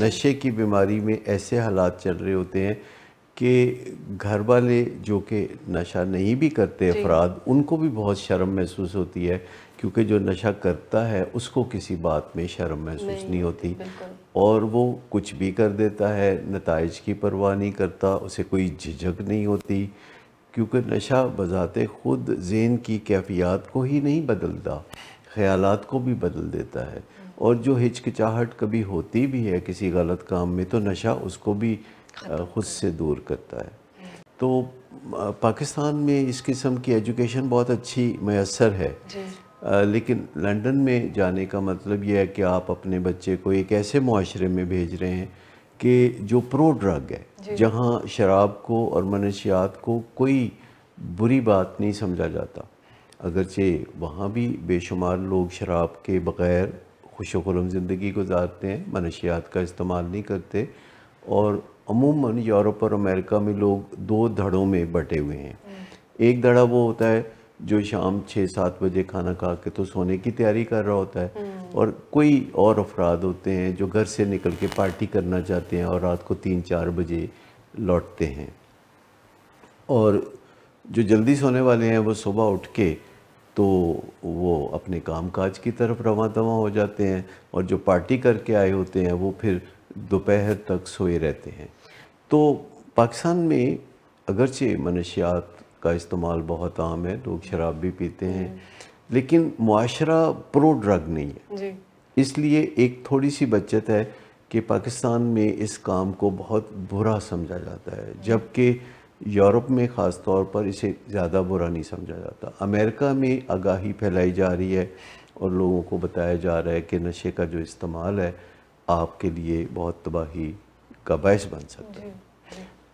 नशे की बीमारी में ऐसे हालात चल रहे होते हैं कि घर वाले जो कि नशा नहीं भी करते अफराद उनको भी बहुत शर्म महसूस होती है क्योंकि जो नशा करता है उसको किसी बात में शर्म महसूस नहीं, नहीं होती और वो कुछ भी कर देता है नतज की परवाह नहीं करता उसे कोई झिझक नहीं होती क्योंकि नशा बजाते ख़ुद जेन की कैफियत को ही नहीं बदलता ख़यालात को भी बदल देता है। और जो हिचकिचाहट कभी होती भी है किसी गलत काम में तो नशा उसको भी ख़ुद से दूर करता है। तो पाकिस्तान में इस किस्म की एजुकेशन बहुत अच्छी मैसर है। आ, लेकिन लंदन में जाने का मतलब यह है कि आप अपने बच्चे को एक ऐसे माशरे में भेज रहे हैं कि जो प्रो ड्रग है जहाँ शराब को और मनशियात को कोई बुरी बात नहीं समझा जाता। अगरचे वहाँ भी बेशुमार लोग शराब के बग़ैर खुश खुरम ज़िंदगी गुजारते हैं मनशियात का इस्तेमाल नहीं करते और अमूमन यूरोप और अमेरिका में लोग दो धड़ों में बटे हुए हैं हम्म। एक धड़ा वो होता है जो शाम छः सात बजे खाना खा के तो सोने की तैयारी कर रहा होता है हम्म। और कोई और अफराद होते हैं जो घर से निकल के पार्टी करना चाहते हैं और रात को तीन चार बजे लौटते हैं और जो जल्दी सोने वाले हैं वो सुबह उठ के तो वो अपने काम काज की तरफ़ रवा दवा हो जाते हैं और जो पार्टी करके आए होते हैं वो फिर दोपहर तक सोए रहते हैं। तो पाकिस्तान में अगरचे मनशियात का इस्तेमाल बहुत आम है लोग शराब भी पीते हैं हम्म। लेकिन मुआशरा प्रो ड्रग नहीं है। इसलिए एक थोड़ी सी बचत है कि पाकिस्तान में इस काम को बहुत बुरा समझा जाता है जबकि यूरोप में ख़ास तौर पर इसे ज़्यादा बुरा नहीं समझा जाता। अमेरिका में आगाही फैलाई जा रही है और लोगों को बताया जा रहा है कि नशे का जो इस्तेमाल है आपके लिए बहुत तबाही का बायस बन सकता है।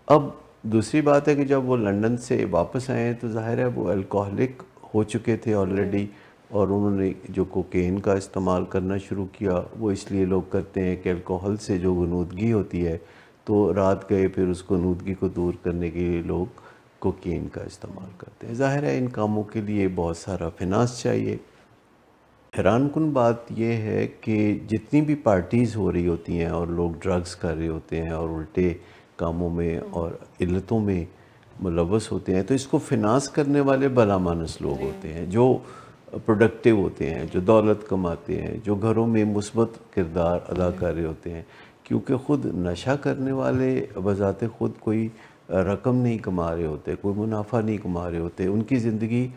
अब दूसरी बात है कि जब वो लंदन से वापस आए तो ज़ाहिर है वो अल्कोहलिक हो चुके थे ऑलरेडी और उन्होंने जो कोकेन का इस्तेमाल करना शुरू किया वो इसलिए लोग करते हैं कि अल्कोहल से जो गनूदगी होती है तो रात गए, फिर उसको गनूदगी को दूर करने के लिए लोग कोकेन का इस्तेमाल करते हैं। ज़ाहिर है, इन कामों के लिए बहुत सारा फिनांस चाहिए। हैरान कन बात यह है कि जितनी भी पार्टीज़ हो रही होती हैं और लोग ड्रग्स कर रहे होते हैं और उल्टे कामों में और इल्लतों में मुलवस होते हैं तो इसको फिनांस करने वाले भला मानस लोग होते हैं, जो प्रोडक्टिव होते हैं, जो दौलत कमाते हैं, जो घरों में मुस्बत किरदार अदा कर रहे होते हैं। क्योंकि ख़ुद नशा करने वाले बजात ख़ुद कोई रकम नहीं कमा रहे होते कोई मुनाफा नहीं कमा रहे होते उनकी ज़िंदगी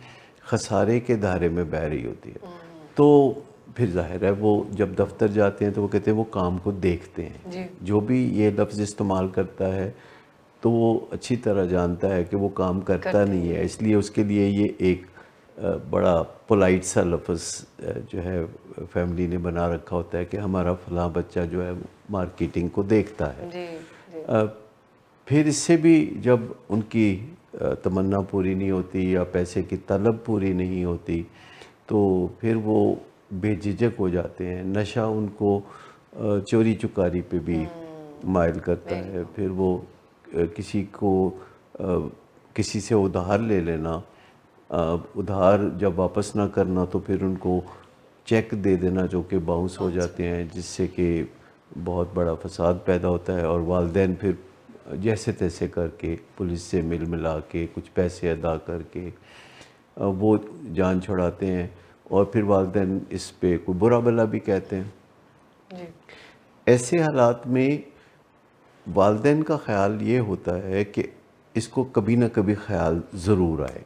खसारे के दायरे में बह रही होती है। हम्म। तो फिर ज़ाहिर है वो जब दफ्तर जाते हैं तो वो कहते हैं वो काम को देखते हैं। जो। भी ये लफ्ज़ इस्तेमाल करता है तो वो अच्छी तरह जानता है कि वो काम करता नहीं है। इसलिए उसके लिए ये एक बड़ा पोलाइट सा लफ्ज़ जो है फैमिली ने बना रखा होता है कि हमारा फलां बच्चा जो है मार्केटिंग को देखता है। जी, जी। फिर इससे भी जब उनकी तमन्ना पूरी नहीं होती या पैसे की तलब पूरी नहीं होती तो फिर वो बेझिझक हो जाते हैं। नशा उनको चोरी चुकारी पे भी मायल करता है। फिर वो किसी को किसी से उधार ले लेना उधार जब वापस ना करना तो फिर उनको चेक दे देना जो कि बाउंस हो अच्छा। जाते हैं जिससे कि बहुत बड़ा फसाद पैदा होता है और वालदेन फिर जैसे तैसे करके पुलिस से मिल मिला के कुछ पैसे अदा करके वो जान छुड़ाते हैं और फिर वालदेन इस पे कोई बुरा भला भी कहते हैं। ऐसे हालात में वालदेन का ख्याल ये होता है कि इसको कभी ना कभी ख्याल ज़रूर आएगा।